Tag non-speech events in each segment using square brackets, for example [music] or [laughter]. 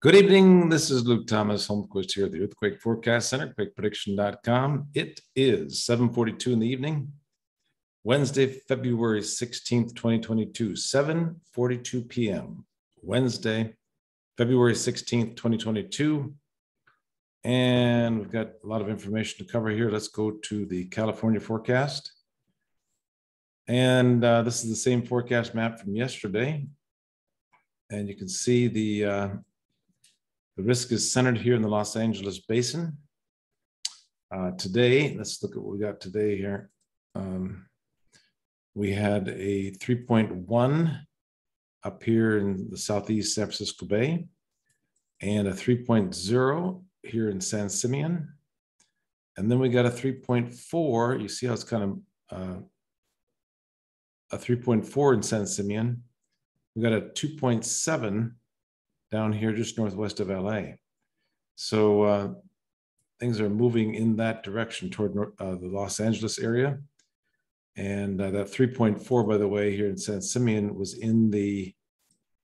Good evening. This is Luke Thomas, Holmquist here at the Earthquake Forecast Center, quakeprediction.com. It is 7:42 in the evening, Wednesday, February 16th, 2022, 7:42 p.m. Wednesday, February 16th, 2022. And we've got a lot of information to cover here. Let's go to the California forecast. And uh, this is the same forecast map from yesterday. And you can see the uh, the risk is centered here in the Los Angeles basin. Uh, today, let's look at what we got today here. Um, we had a 3.1 up here in the southeast San Francisco Bay and a 3.0 here in San Simeon. And then we got a 3.4. You see how it's kind of uh, a 3.4 in San Simeon. We got a 2.7 down here just northwest of LA. So uh, things are moving in that direction toward uh, the Los Angeles area. And uh, that 3.4, by the way, here in San Simeon was in the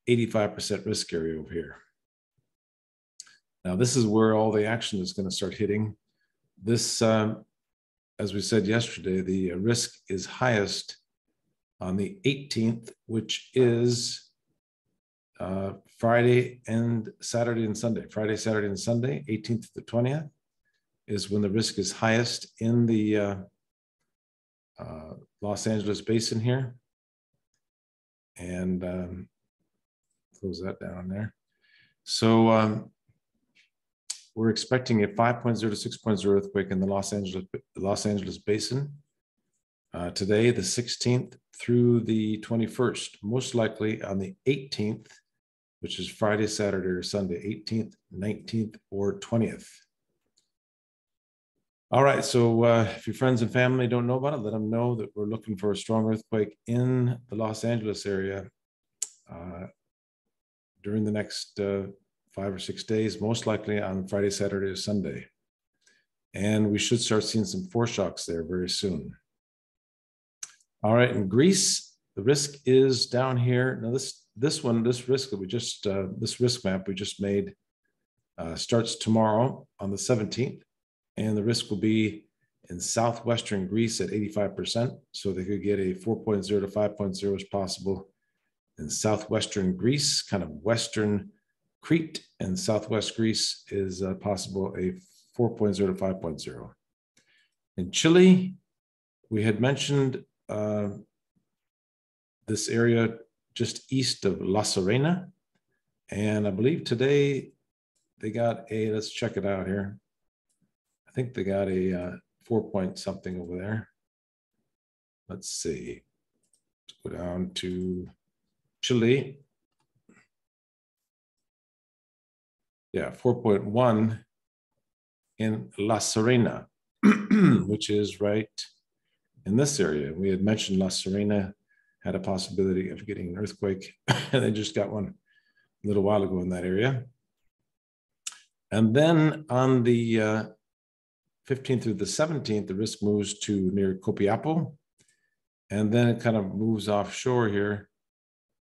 85% risk area over here. Now, this is where all the action is going to start hitting. This, um, as we said yesterday, the risk is highest on the 18th, which is uh, Friday and Saturday and Sunday. Friday, Saturday, and Sunday, 18th to the 20th, is when the risk is highest in the uh, uh, Los Angeles basin here. And um, close that down there. So um, we're expecting a 5.0 to 6.0 earthquake in the Los Angeles Los Angeles basin uh, today, the 16th through the 21st, most likely on the 18th which is Friday, Saturday, or Sunday, 18th, 19th, or 20th. All right, so uh, if your friends and family don't know about it, let them know that we're looking for a strong earthquake in the Los Angeles area uh, during the next uh, five or six days, most likely on Friday, Saturday, or Sunday. And we should start seeing some foreshocks there very soon. All right, in Greece, the risk is down here. Now, this this one, this risk that we just, uh, this risk map we just made uh, starts tomorrow on the 17th. And the risk will be in southwestern Greece at 85%. So they could get a 4.0 to 5.0 as possible in southwestern Greece, kind of western Crete and southwest Greece is uh, possible a 4.0 to 5.0. In Chile, we had mentioned uh, this area just east of La Serena. And I believe today they got a, let's check it out here. I think they got a uh, four point something over there. Let's see. Let's go down to Chile. Yeah, 4.1 in La Serena, [clears throat] which is right in this area. We had mentioned La Serena had a possibility of getting an earthquake, [laughs] and they just got one a little while ago in that area. And then on the uh, 15th through the 17th, the risk moves to near Copiapo, and then it kind of moves offshore here,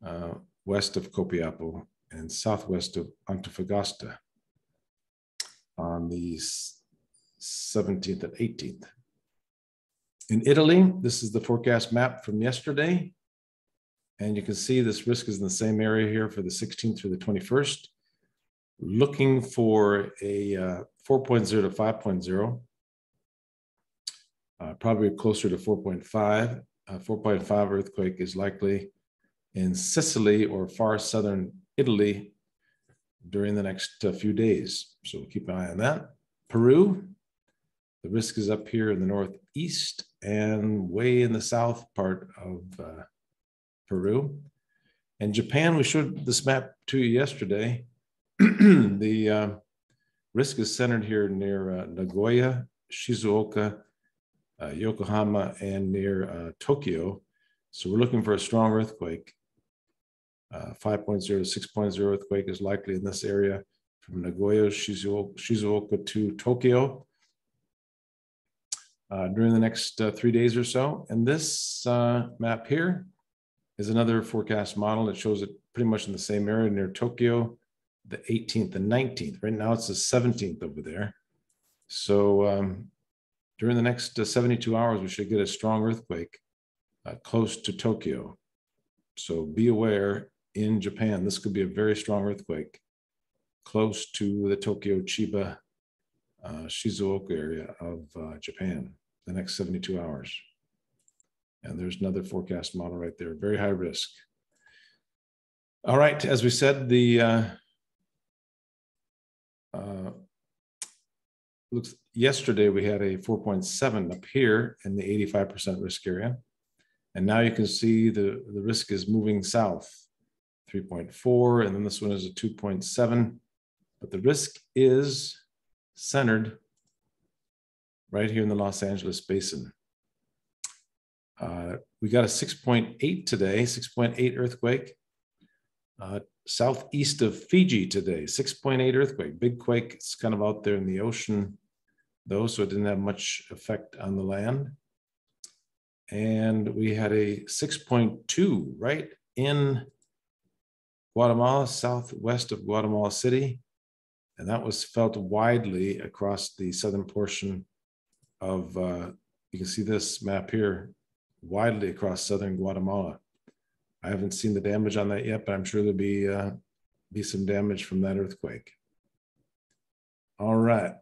uh, west of Copiapo and southwest of Antofagasta on the 17th and 18th. In Italy, this is the forecast map from yesterday. And you can see this risk is in the same area here for the 16th through the 21st. Looking for a uh, 4.0 to 5.0, uh, probably closer to 4.5. Uh, 4.5 earthquake is likely in Sicily or far southern Italy during the next uh, few days. So we'll keep an eye on that. Peru, the risk is up here in the northeast and way in the south part of uh, Peru. And Japan, we showed this map to you yesterday. [clears throat] the uh, risk is centered here near uh, Nagoya, Shizuoka, uh, Yokohama, and near uh, Tokyo. So we're looking for a strong earthquake. Uh, 5.0 to 6.0 earthquake is likely in this area from Nagoya, Shizuoka, Shizuoka to Tokyo. Uh, during the next three days or so. And this map here is another forecast model that shows it pretty much in the same area near Tokyo, the 18th and 19th. Right now it's the 17th over there. So um, during the next uh, 72 hours, we should get a strong earthquake uh, close to Tokyo. So be aware in Japan, this could be a very strong earthquake close to the Tokyo Chiba uh, Shizuoka area of uh, Japan the next 72 hours. And there's another forecast model right there, very high risk. All right, as we said, the uh, uh, looks yesterday we had a 4.7 up here in the 85% risk area. And now you can see the, the risk is moving south, 3.4, and then this one is a 2.7. But the risk is centered right here in the Los Angeles basin. Uh, we got a 6.8 today, 6.8 earthquake. Uh, southeast of Fiji today, 6.8 earthquake, big quake. It's kind of out there in the ocean, though, so it didn't have much effect on the land. And we had a 6.2 right in Guatemala, southwest of Guatemala City. And that was felt widely across the southern portion of, uh, you can see this map here, widely across southern Guatemala. I haven't seen the damage on that yet, but I'm sure there'll be uh, be some damage from that earthquake. All right.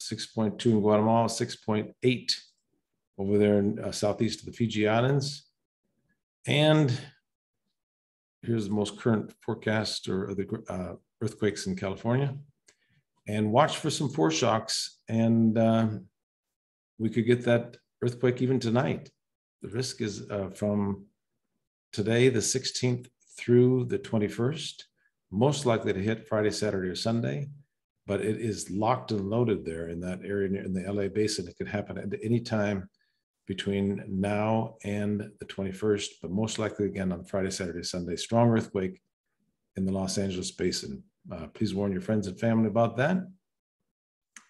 6.2 in Guatemala, 6.8 over there in uh, southeast of the Fiji Islands. And here's the most current forecast or the uh, earthquakes in California. And watch for some foreshocks, and uh, we could get that earthquake even tonight. The risk is uh, from today, the 16th through the 21st, most likely to hit Friday, Saturday, or Sunday, but it is locked and loaded there in that area in the LA basin. It could happen at any time between now and the 21st, but most likely again on Friday, Saturday, Sunday. Strong earthquake in the Los Angeles basin. Uh, please warn your friends and family about that.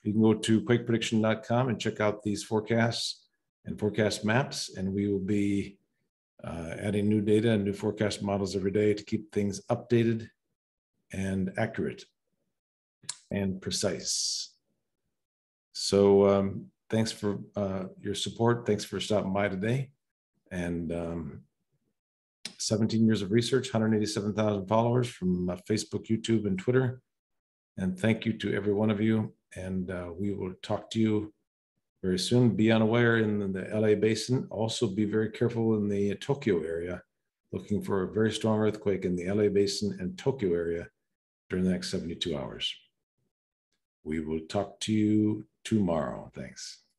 You can go to quakeprediction.com and check out these forecasts and forecast maps, and we will be uh, adding new data and new forecast models every day to keep things updated and accurate and precise. So um, thanks for uh, your support. Thanks for stopping by today. And um, 17 years of research, 187,000 followers from uh, Facebook, YouTube, and Twitter. And thank you to every one of you. And uh, we will talk to you very soon. Be unaware in the LA basin. Also, be very careful in the Tokyo area, looking for a very strong earthquake in the LA basin and Tokyo area during the next 72 hours. We will talk to you tomorrow. Thanks.